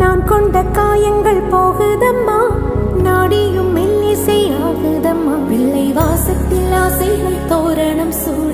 நான் கொண்ட காயங்கள் போகுதம்மா. நாடியும் மெல்லிசை ஆகுதம்மா பிள்ளை வாசத்தில் ஆசைகள் தோரணம் சூழ